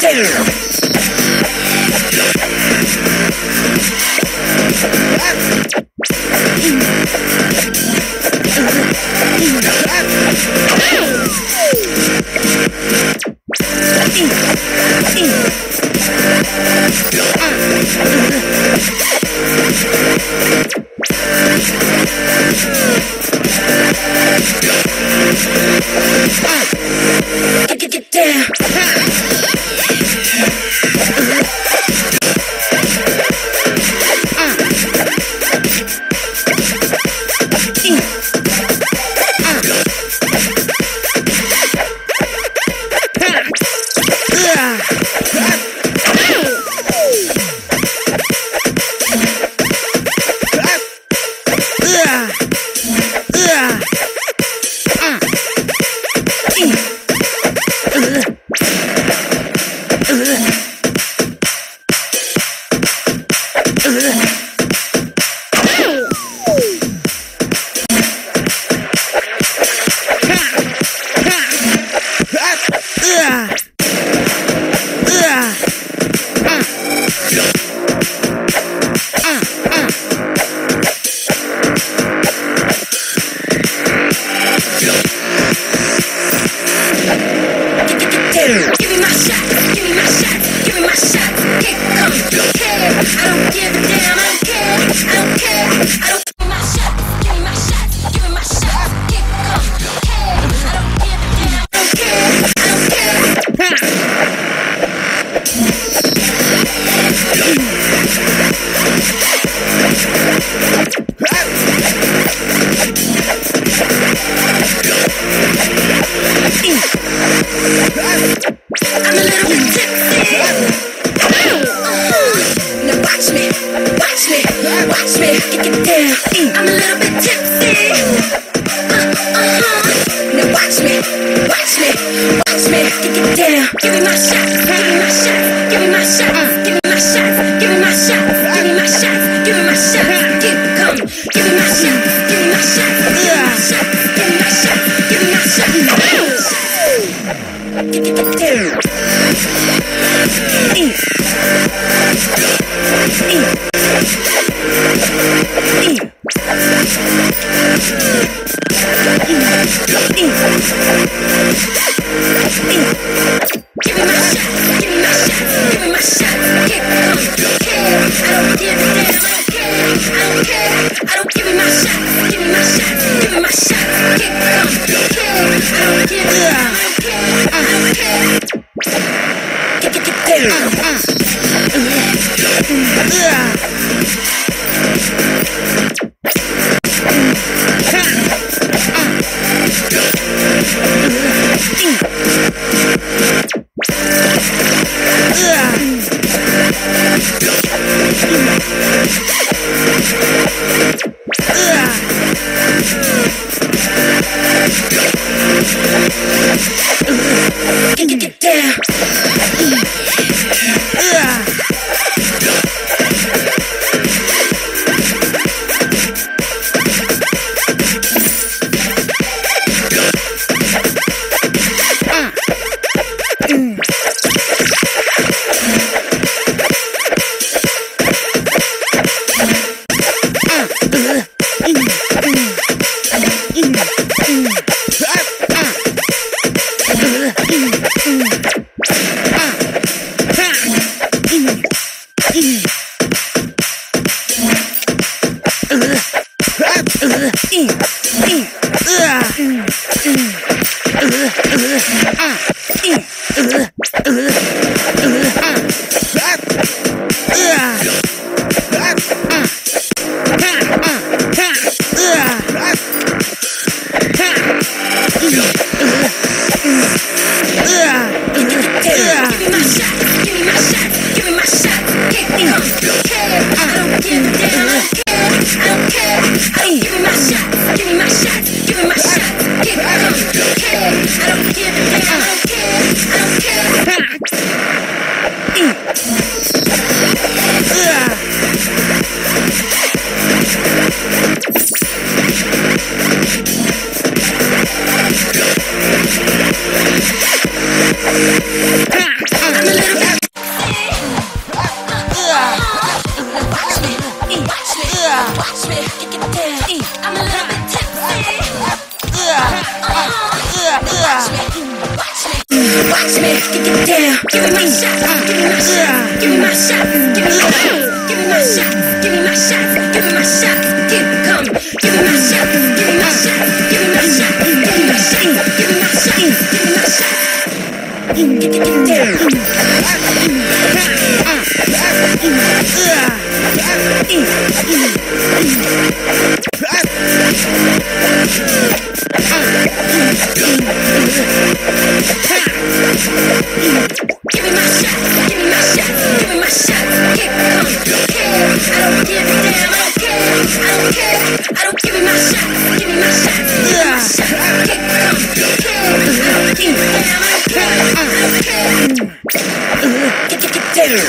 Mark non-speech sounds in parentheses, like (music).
Damn! Ugh. (laughs) Eat. Yeah. Let's go. Kick care.